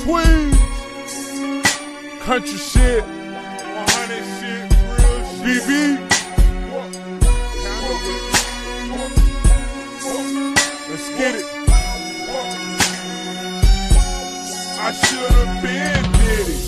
Tweez. Country shit. 100 shit, real shit. BB. Let's get it. I should've been did it.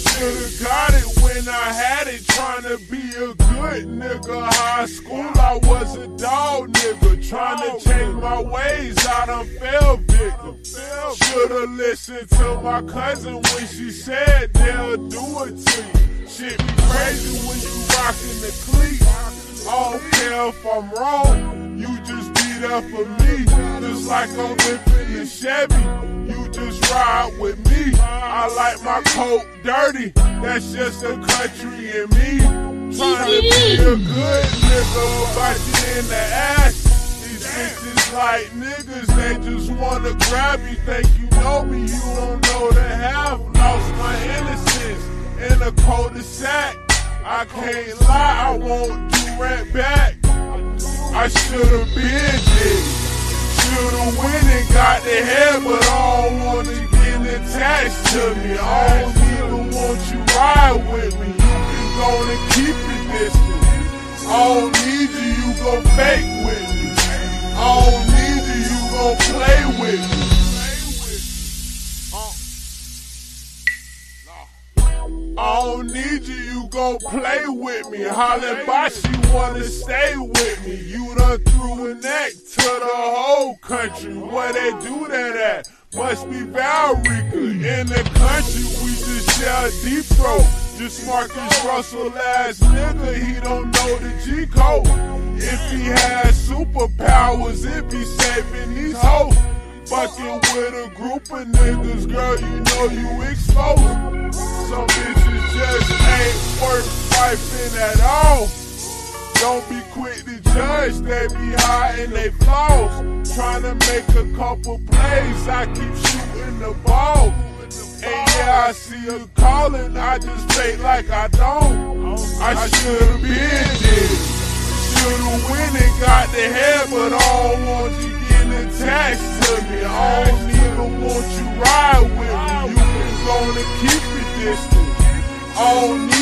Should've got it when I had it. Trying to be a good nigga. High school, I was a dog nigga. Trying to change my ways. I done fell victim. Should've listened to my cousin when she said they'll do it to you. Shit be crazy when you rockin' the cleat. I oh, don't care if I'm wrong. You just be there for me. Just like I'm whipping the Chevy you just ride with me. I like my coat dirty, that's just the country in me. Trying to be a good nigga, but you in the ass. Bitches like niggas, they just wanna grab you. Think you know me, you don't know the half. Lost my innocence in a cul-de-sac. I can't lie, I won't do right back. I should've been dead. Should've went and got the head, but I don't wanna get attached to me. I don't even want you ride with me. You can go and keep it distant. I don't need you, you gon' fake with me. I don't need you, uh. you gon' play with me. I don't need you, you gon' play with me. Hollin' by wanna stay with me. You done threw a neck to the whole country. Where they do that at? Must be Valrico. In the country, we just share deep throat. Just Marcus Russell ass nigga, he don't know the G code. Superpowers, it be saving these hoes. Fucking with a group of niggas, girl, you know you exposed. Some bitches just ain't worth wifing at all. Don't be quick to judge, they be hiding they flaws. Trying to make a couple plays, I keep shooting the ball. And yeah, I see you calling, I just fake like I don't. I should've been dead. Should've went and got the head, but I don't want you getting attached to me. I don't even want you ride with me. You can go and keep it distant. I don't need